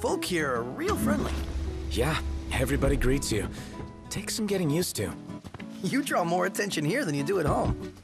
Folk here are real friendly. Yeah, everybody greets you. Takes some getting used to. You draw more attention here than you do at home.